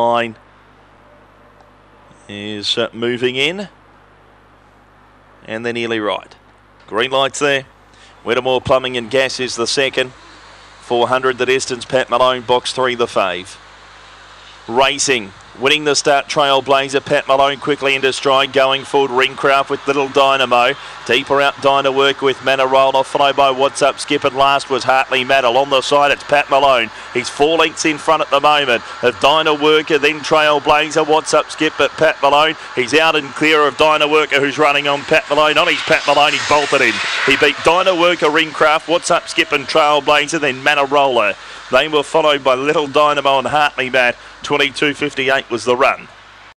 line is uh, moving in. And they're nearly right. Green lights there. Wedmore Plumbing and Gas is the second. 400 the distance. Pat Malone, box three, the fave. Racing. Winning the start, Trailblazer. Pat Malone quickly into stride, going forward. Ringcraft with Little Dynamo. Deeper out, Dyna work with Manarola, followed by What's Up Skip, and last was Hartley Maddle. On the side, it's Pat Malone. He's four lengths in front at the moment of Dyna Worker, then Trailblazer. What's Up Skip, but Pat Malone, he's out and clear of Dyna Worker, who's running on Pat Malone. On his Pat Malone, he bolted in. He beat Dyna Worker, Ringcraft, What's Up Skip, and Trailblazer, then Manarola. They were followed by Little Dynamo and Hartley Matt. 22.58 was the run.